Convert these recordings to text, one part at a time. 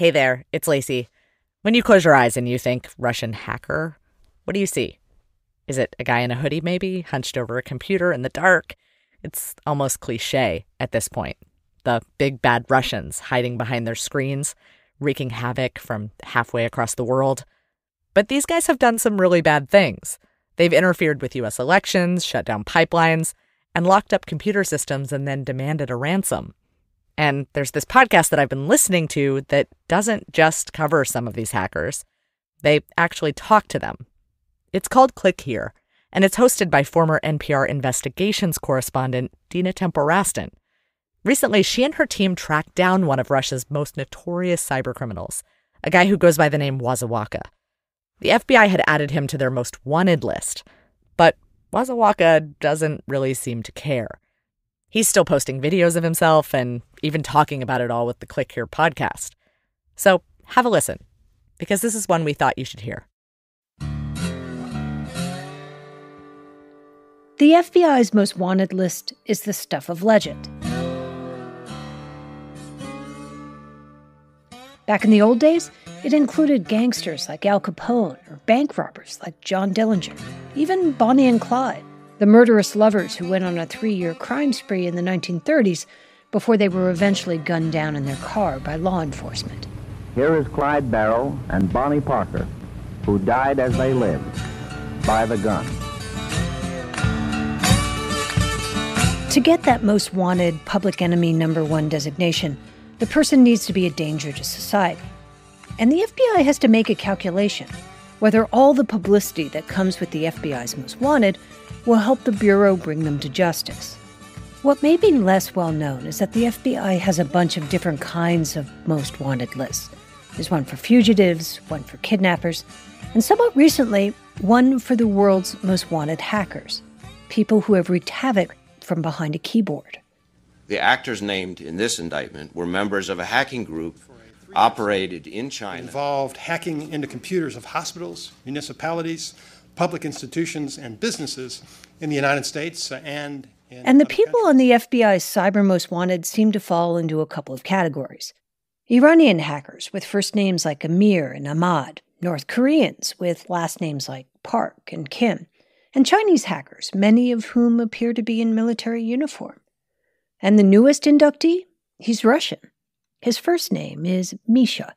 Hey there, it's Laicie. When you close your eyes and you think Russian hacker, what do you see? Is it a guy in a hoodie, maybe, hunched over a computer in the dark? It's almost cliche at this point. The big bad Russians hiding behind their screens, wreaking havoc from halfway across the world. But these guys have done some really bad things. They've interfered with US elections, shut down pipelines, and locked up computer systems and then demanded a ransom. And there's this podcast that I've been listening to that doesn't just cover some of these hackers, they actually talk to them. It's called Click Here, and it's hosted by former NPR investigations correspondent Dina Temple-Raston. Recently, she and her team tracked down one of Russia's most notorious cybercriminals, a guy who goes by the name Wazawaka. The FBI had added him to their most wanted list, but Wazawaka doesn't really seem to care. He's still posting videos of himself and even talking about it all with the Click Here podcast. So have a listen, because this is one we thought you should hear. The FBI's most wanted list is the stuff of legend. Back in the old days, it included gangsters like Al Capone or bank robbers like John Dillinger, even Bonnie and Clyde the murderous lovers who went on a three year crime spree in the 1930s before they were eventually gunned down in their car by law enforcement. Here is Clyde Barrow and Bonnie Parker, who died as they lived by the gun. To get that most wanted public enemy number one designation, the person needs to be a danger to society. And the FBI has to make a calculation whether all the publicity that comes with the FBI's most wanted will help the Bureau bring them to justice. What may be less well known is that the FBI has a bunch of different kinds of most wanted lists. There's one for fugitives, one for kidnappers, and somewhat recently, one for the world's most wanted hackers people who have wreaked havoc from behind a keyboard. The actors named in this indictment were members of a hacking group operated in China. Involved hacking into computers of hospitals, municipalities, public institutions and businesses in the United States and and the people on the FBI's Cyber Most Wanted seem to fall into a couple of categories. Iranian hackers with first names like Amir and Ahmad, North Koreans with last names like Park and Kim, and Chinese hackers, many of whom appear to be in military uniform. And the newest inductee? He's Russian. His first name is Misha,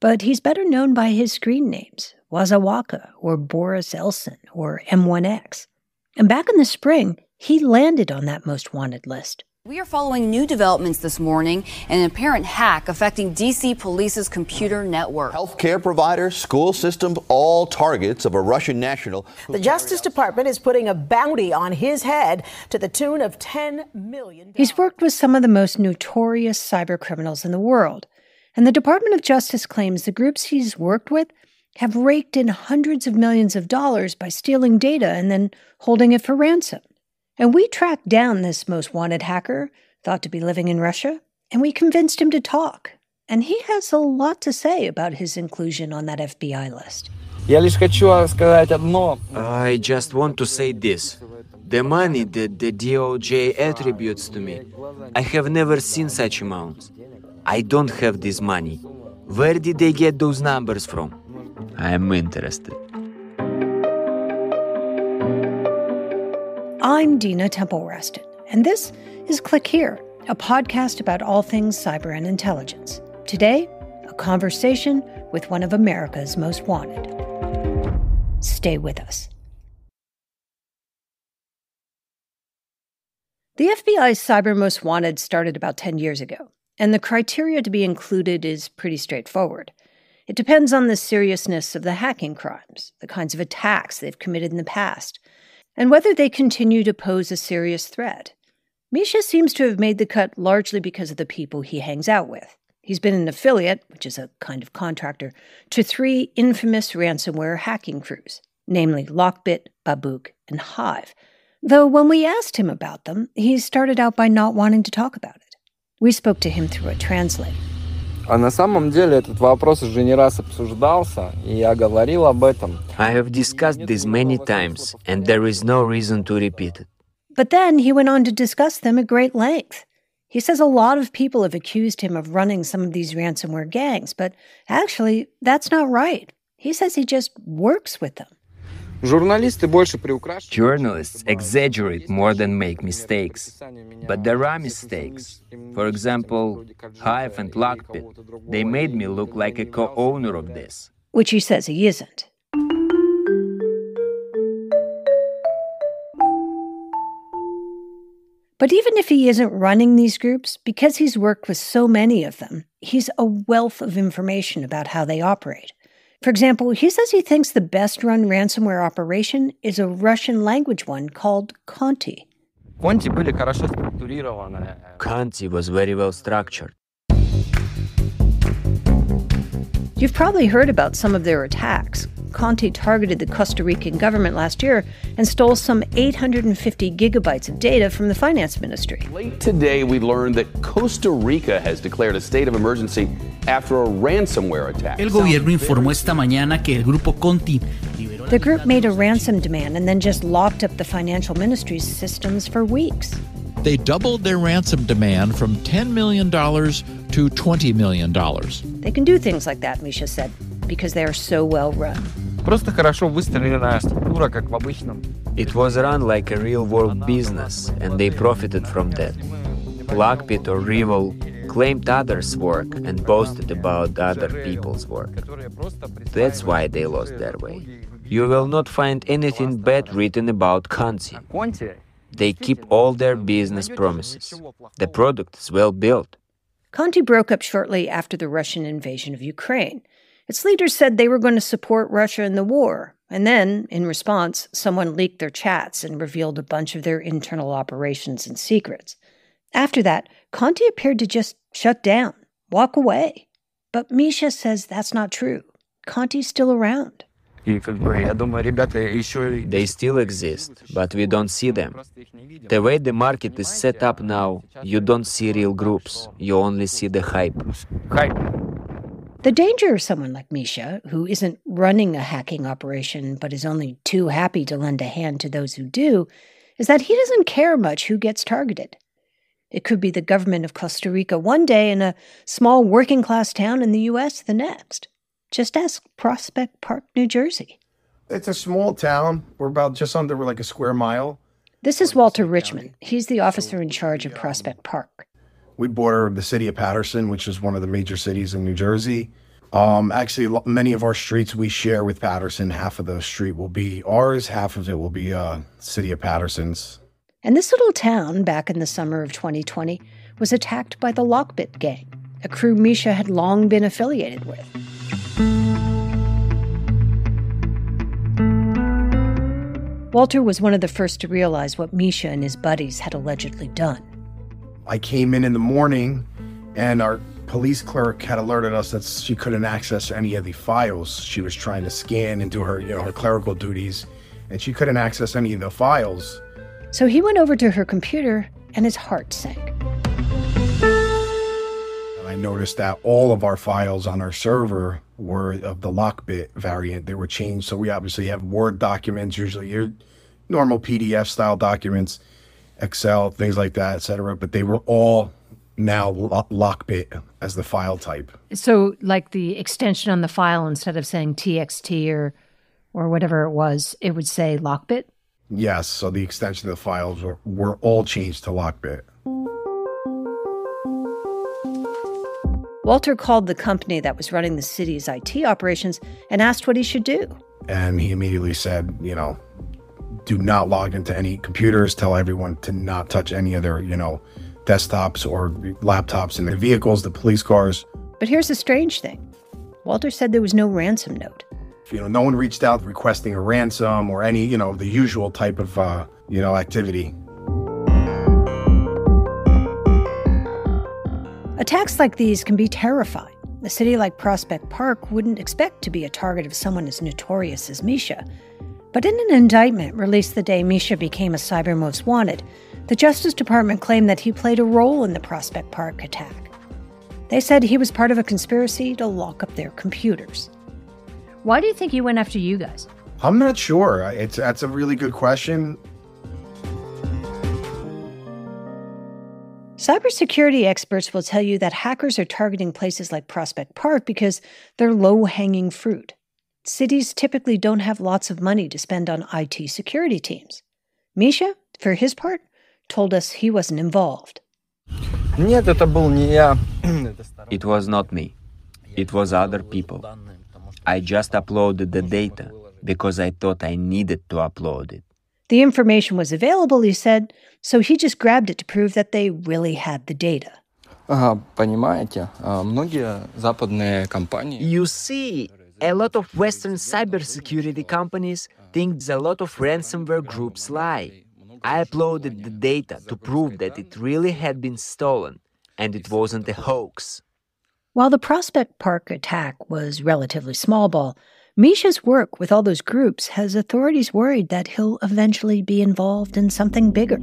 but he's better known by his screen names Wazawaka or Boris Elson or M1X. And back in the spring, he landed on that most wanted list. We are following new developments this morning an apparent hack affecting DC police's computer network. Healthcare providers, school systems, all targets of a Russian national. The Justice Department is putting a bounty on his head to the tune of $10 million. He's worked with some of the most notorious cyber criminals in the world. And the Department of Justice claims the groups he's worked with have raked in hundreds of millions of dollars by stealing data and then holding it for ransom. And we tracked down this most wanted hacker, thought to be living in Russia, and we convinced him to talk. And he has a lot to say about his inclusion on that FBI list. I just want to say this. The money that the DOJ attributes to me, I have never seen such amounts. I don't have this money. Where did they get those numbers from? I am interested. I'm Dina Temple-Raston, and this is Click Here, a podcast about all things cyber and intelligence. Today, a conversation with one of America's most wanted. Stay with us. The FBI's Cyber Most Wanted started about 10 years ago, and the criteria to be included is pretty straightforward. It depends on the seriousness of the hacking crimes, the kinds of attacks they've committed in the past, and whether they continue to pose a serious threat. Misha seems to have made the cut largely because of the people he hangs out with. He's been an affiliate, which is a kind of contractor, to three infamous ransomware hacking crews, namely Lockbit, Babuk, and Hive. Though when we asked him about them, he started out by not wanting to talk about it. We spoke to him through a translator. А на самом деле этот вопрос уже не раз обсуждался, и я говорил об этом. I have discussed this many times, and there is no reason to repeat it. But then he went on to discuss them at great length. He says a lot of people have accused him of running some of these ransomware gangs, but actually, that's not right. He says he just works with them. Journalists exaggerate more than make mistakes. But there are mistakes. For example, Hive and Lockbit, they made me look like a co owner of this. Which he says he isn't. But even if he isn't running these groups, because he's worked with so many of them, he's a wealth of information about how they operate. For example, he says he thinks the best run ransomware operation is a Russian language one called Conti. Conti was very well structured. You've probably heard about some of their attacks. Conti targeted the Costa Rican government last year and stole some 850 gigabytes of data from the finance ministry. Late today, we learned that Costa Rica has declared a state of emergency after a ransomware attack. El gobierno informó esta mañana que el grupo Conti The group made a ransom demand and then just locked up the financial ministry's systems for weeks. They doubled their ransom demand from $10 million to $20 million. They can do things like that, Misha said, because they are so well run. Просто хорошо выстроенная структура, как в обычном. It was run like a real world business, and they profited from that. Lockbit or REvil claimed others' work and boasted about other people's work. That's why they lost their way. You will not find anything bad written about Conti. They keep all their business promises. The product is well built. Conti broke up shortly after the Russian invasion of Ukraine. Its leaders said they were going to support Russia in the war. And then, in response, someone leaked their chats and revealed a bunch of their internal operations and secrets. After that, Conti appeared to just shut down, walk away. But Misha says that's not true. Conti's still around. They still exist, but we don't see them. The way the market is set up now, you don't see real groups, you only see the hype. Hype. The danger of someone like Misha, who isn't running a hacking operation but is only too happy to lend a hand to those who do, is that he doesn't care much who gets targeted. It could be the government of Costa Rica one day and a small working class town in the U.S. the next. Just ask Prospect Park, New Jersey. It's a small town. We're about just under like a square mile. This is Walter Richman. He's the officer in charge of Prospect um, Park. We border the city of Paterson, which is one of the major cities in New Jersey. Um, actually, many of our streets we share with Paterson. Half of the street will be ours, half of it will be uh, city of Paterson's. And this little town, back in the summer of 2020, was attacked by the Lockbit gang, a crew Misha had long been affiliated with. Walter was one of the first to realize what Misha and his buddies had allegedly done. I came in in the morning, and our police clerk had alerted us that she couldn't access any of the files. She was trying to scan and do her, you know, her clerical duties, and she couldn't access any of the files. So he went over to her computer, and his heart sank. And I noticed that all of our files on our server were of the Lockbit variant. They were changed, so we obviously have Word documents, usually your normal PDF style documents, Excel, things like that, etc. But they were all now Lockbit as the file type. So, like the extension on the file, instead of saying TXT or or whatever it was, it would say Lockbit. Yes. So the extension of the files were, were all changed to Lockbit. Walter called the company that was running the city's IT operations and asked what he should do. And he immediately said, you know, do not log into any computers, tell everyone to not touch any of their, you know, desktops or laptops in their vehicles, the police cars. But here's the strange thing Walter said there was no ransom note. You know, no one reached out requesting a ransom or any, you know, the usual type of, uh, you know, activity. Attacks like these can be terrifying. A city like Prospect Park wouldn't expect to be a target of someone as notorious as Misha. But in an indictment released the day Misha became a cyber most wanted, the Justice Department claimed that he played a role in the Prospect Park attack. They said he was part of a conspiracy to lock up their computers. Why do you think he went after you guys? I'm not sure. It's that's a really good question. Cybersecurity experts will tell you that hackers are targeting places like Prospect Park because they're low hanging fruit cities typically don't have lots of money to spend on IT security teams. Misha, for his part, told us he wasn't involved. It was not me. It was other people. I just uploaded the data because I thought I needed to upload it. The information was available, he said, so he just grabbed it to prove that they really had the data. You see, a lot of Western cybersecurity companies think a lot of ransomware groups lie. I uploaded the data to prove that it really had been stolen and it wasn't a hoax. While the Prospect Park attack was relatively small ball, Misha's work with all those groups has authorities worried that he'll eventually be involved in something bigger.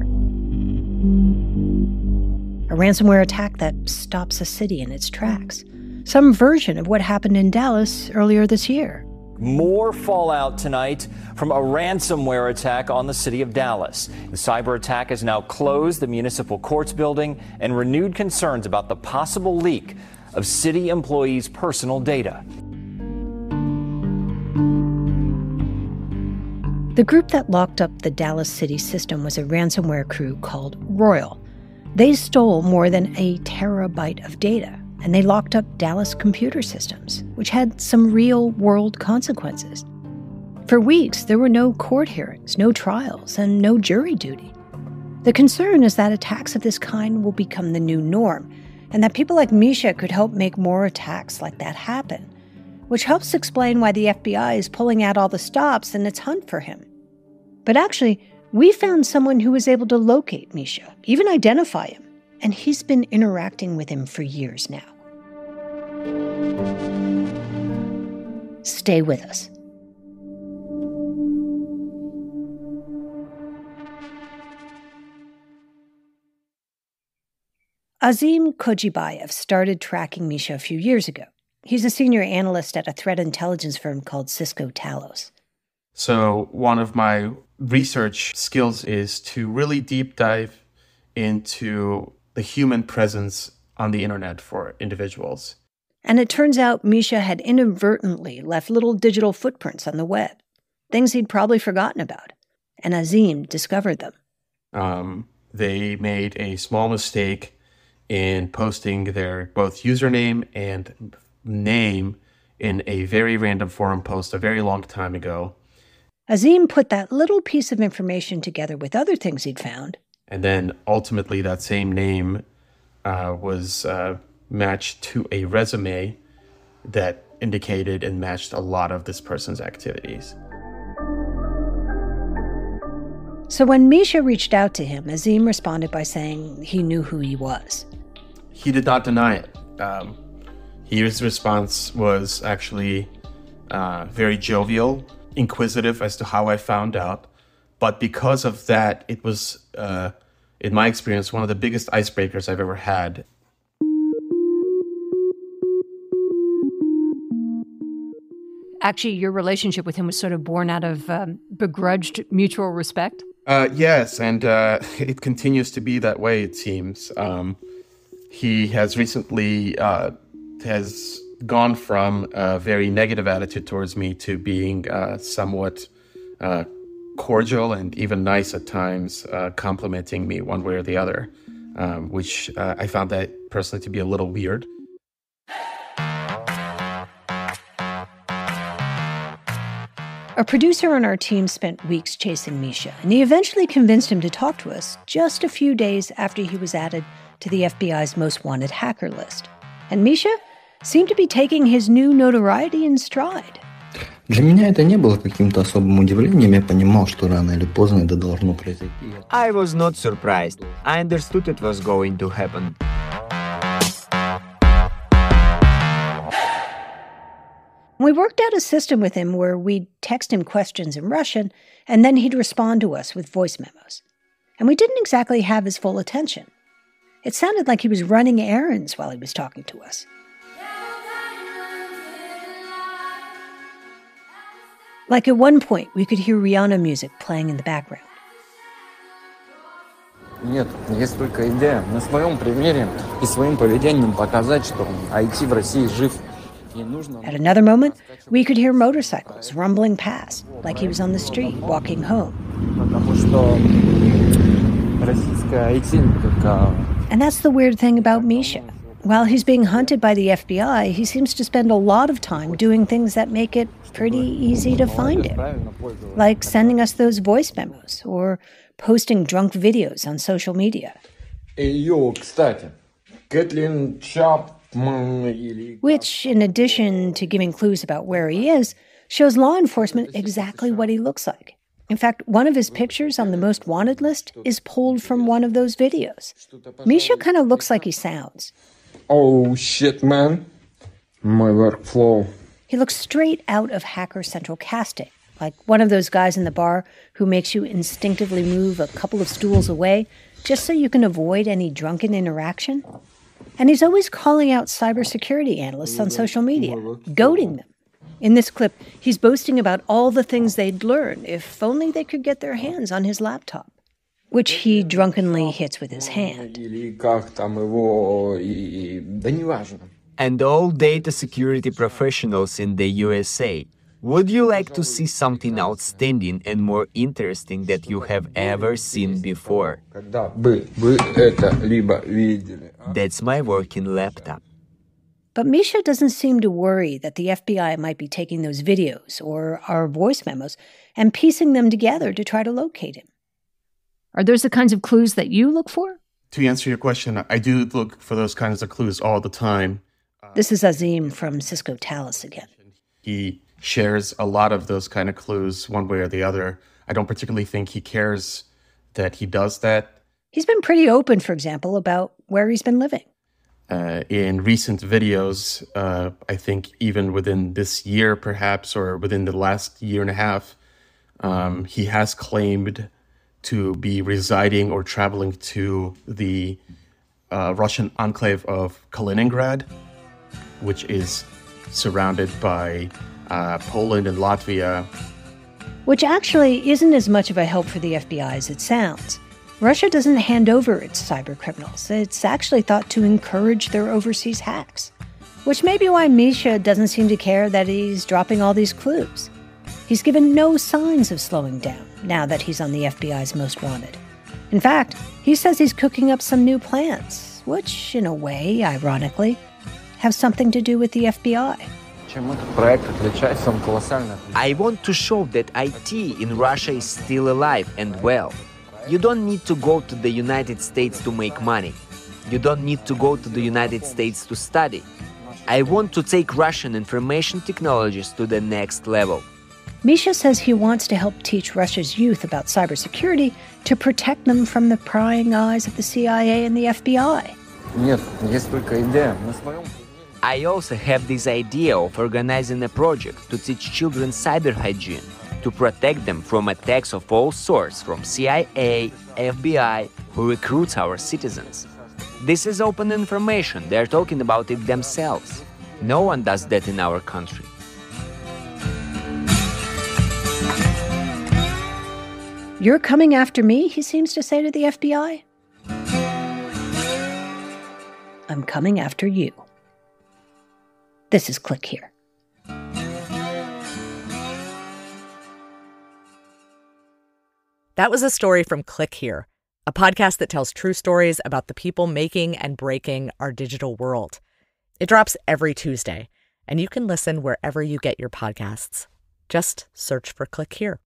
A ransomware attack that stops a city in its tracks. Some version of what happened in Dallas earlier this year. More fallout tonight from a ransomware attack on the city of Dallas. The cyber attack has now closed the municipal courts building and renewed concerns about the possible leak of city employees' personal data. The group that locked up the Dallas city system was a ransomware crew called Royal. They stole more than a terabyte of data, and they locked up Dallas computer systems, which had some real world consequences. For weeks, there were no court hearings, no trials, and no jury duty. The concern is that attacks of this kind will become the new norm, and that people like Misha could help make more attacks like that happen which helps explain why the FBI is pulling out all the stops in its hunt for him. But actually, we found someone who was able to locate Misha, even identify him, and he's been interacting with him for years now. Stay with us. Azim Khodjibaev started tracking Misha a few years ago. He's a senior analyst at a threat intelligence firm called Cisco Talos. So, one of my research skills is to really deep dive into the human presence on the internet for individuals. And it turns out Misha had inadvertently left little digital footprints on the web, things he'd probably forgotten about. And Azim discovered them. Um, they made a small mistake in posting their both username and name in a very random forum post a very long time ago. Azim put that little piece of information together with other things he'd found. And then ultimately, that same name uh, was uh, matched to a resume that indicated and matched a lot of this person's activities. So when Misha reached out to him, Azim responded by saying he knew who he was. He did not deny it. Um, his response was actually uh, very jovial, inquisitive as to how I found out. But because of that, it was, uh, in my experience, one of the biggest icebreakers I've ever had. Actually, your relationship with him was sort of born out of um, begrudged mutual respect? Uh, yes, and uh, it continues to be that way, it seems. Um, he has recently uh, has gone from a very negative attitude towards me to being uh, somewhat uh, cordial and even nice at times, uh, complimenting me one way or the other, um, which uh, I found that personally to be a little weird. A producer on our team spent weeks chasing Misha, and he eventually convinced him to talk to us just a few days after he was added to the FBI's most wanted hacker list. And Misha seemed to be taking his new notoriety in stride. Для меня это не было каким-то особым удивлением, я понимал, что рано или поздно это должно произойти. I was not surprised. I understood it was going to happen. We worked out a system with him where we'd text him questions in Russian, and then he'd respond to us with voice memos. And we didn't exactly have his full attention. It sounded like he was running errands while he was talking to us. Like at one point, we could hear Rihanna music playing in the background. Нет, есть только идея на своем примере и своим поведением показать, что IT в России жив. At another moment, we could hear motorcycles rumbling past, like he was on the street walking home. Потому что российская IT как And that's the weird thing about Misha. While he's being hunted by the FBI, he seems to spend a lot of time doing things that make it pretty easy to find it, like sending us those voice memos or posting drunk videos on social media. Which, in addition to giving clues about where he is, shows law enforcement exactly what he looks like. In fact, one of his pictures on the most wanted list is pulled from one of those videos. Misha kind of looks like he sounds. Oh shit, man. My workflow he looks straight out of Hacker Central casting, like one of those guys in the bar who makes you instinctively move a couple of stools away just so you can avoid any drunken interaction. And he's always calling out cybersecurity analysts on social media, goading them. In this clip, he's boasting about all the things they'd learn if only they could get their hands on his laptop, which he drunkenly hits with his hand and all data security professionals in the USA. Would you like to see something outstanding and more interesting that you have ever seen before? That's my working laptop. But Misha doesn't seem to worry that the FBI might be taking those videos or our voice memos and piecing them together to try to locate him. Are those the kinds of clues that you look for? To answer your question, I do look for those kinds of clues all the time. This is Azim from Cisco Talos again. He shares a lot of those kind of clues one way or the other. I don't particularly think he cares that he does that. He's been pretty open, for example, about where he's been living. Uh, in recent videos, uh, I think even within this year, perhaps, or within the last year and a half, um, he has claimed to be residing or traveling to the uh, Russian enclave of Kaliningrad, which is surrounded by uh, Poland and Latvia. Which actually isn't as much of a help for the FBI as it sounds. Russia doesn't hand over its cyber criminals. It's actually thought to encourage their overseas hacks. Which may be why Misha doesn't seem to care that he's dropping all these clues. He's given no signs of slowing down now that he's on the FBI's most wanted. In fact, he says he's cooking up some new plans, which, in a way, ironically, have something to do with the FBI. I want to show that IT in Russia is still alive and well. You don't need to go to the United States to make money. You don't need to go to the United States to study. I want to take Russian information technologies to the next level. Misha says he wants to help teach Russia's youth about cybersecurity to protect them from the prying eyes of the CIA and the FBI. I also have this idea of organizing a project to teach children cyber hygiene, to protect them from attacks of all sorts from CIA, FBI, who recruits our citizens. This is open information, they're talking about it themselves. No one does that in our country. You're coming after me, he seems to say to the FBI. I'm coming after you. This is Click Here. That was a story from Click Here, a podcast that tells true stories about the people making and breaking our digital world. It drops every Tuesday, and you can listen wherever you get your podcasts. Just search for Click Here.